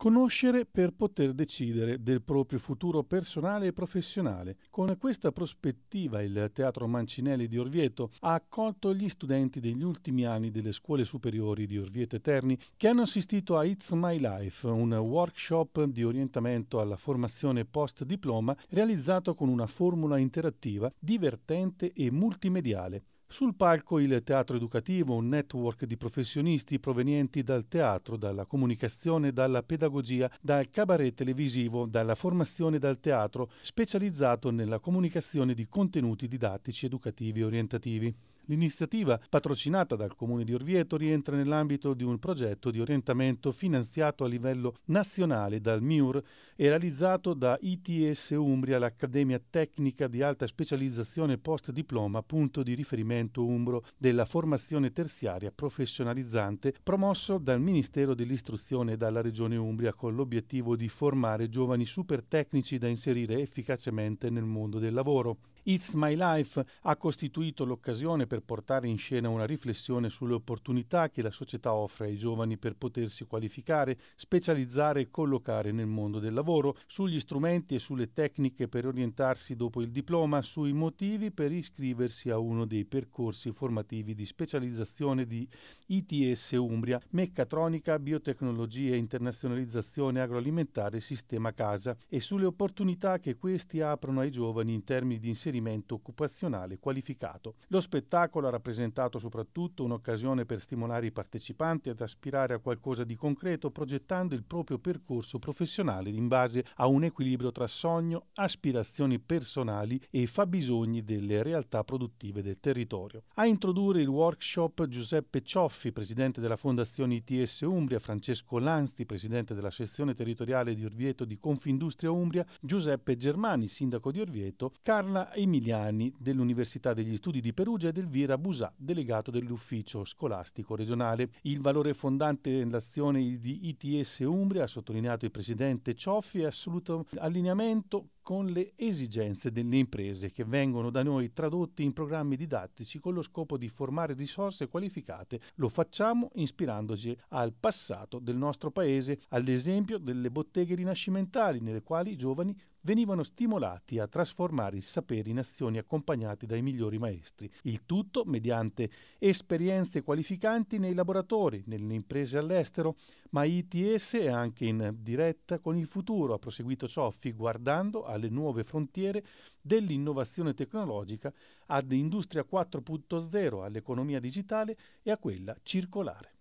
Conoscere per poter decidere del proprio futuro personale e professionale. Con questa prospettiva il Teatro Mancinelli di Orvieto ha accolto gli studenti degli ultimi anni delle scuole superiori di Orvieto e Terni che hanno assistito a It's My Life, un workshop di orientamento alla formazione post diploma realizzato con una formula interattiva, divertente e multimediale. Sul palco il teatro educativo, un network di professionisti provenienti dal teatro, dalla comunicazione, dalla pedagogia, dal cabaret televisivo, dalla formazione dal teatro, specializzato nella comunicazione di contenuti didattici, educativi orientativi. L'iniziativa, patrocinata dal Comune di Orvieto, rientra nell'ambito di un progetto di orientamento finanziato a livello nazionale dal MIUR e realizzato da ITS Umbria, l'Accademia Tecnica di Alta Specializzazione Post Diploma, punto di riferimento umbro della formazione terziaria professionalizzante, promosso dal Ministero dell'Istruzione e dalla Regione Umbria con l'obiettivo di formare giovani super tecnici da inserire efficacemente nel mondo del lavoro. It's My Life ha costituito l'occasione per portare in scena una riflessione sulle opportunità che la società offre ai giovani per potersi qualificare, specializzare e collocare nel mondo del lavoro, sugli strumenti e sulle tecniche per orientarsi dopo il diploma, sui motivi per iscriversi a uno dei percorsi formativi di specializzazione di ITS Umbria, meccatronica, biotecnologie, internazionalizzazione agroalimentare e sistema casa e sulle opportunità che questi aprono ai giovani in termini di inserimento inserimento occupazionale qualificato. Lo spettacolo ha rappresentato soprattutto un'occasione per stimolare i partecipanti ad aspirare a qualcosa di concreto progettando il proprio percorso professionale in base a un equilibrio tra sogno, aspirazioni personali e fabbisogni delle realtà produttive del territorio. A introdurre il workshop Giuseppe Cioffi, presidente della Fondazione ITS Umbria, Francesco Lanzi, presidente della sezione territoriale di Orvieto di Confindustria Umbria, Giuseppe Germani, sindaco di Orvieto, Carla Emiliani dell'Università degli Studi di Perugia ed Elvira Busà, delegato dell'Ufficio Scolastico Regionale. Il valore fondante dell'azione di ITS Umbria, ha sottolineato il presidente Cioffi, è assoluto allineamento con le esigenze delle imprese che vengono da noi tradotte in programmi didattici con lo scopo di formare risorse qualificate. Lo facciamo ispirandoci al passato del nostro paese, all'esempio delle botteghe rinascimentali nelle quali i giovani venivano stimolati a trasformare il sapere in azioni accompagnate dai migliori maestri, il tutto mediante esperienze qualificanti nei laboratori, nelle imprese all'estero, ma ITS è anche in diretta con il futuro, ha proseguito Cioffi, guardando alle nuove frontiere dell'innovazione tecnologica, ad Industria 4.0, all'economia digitale e a quella circolare.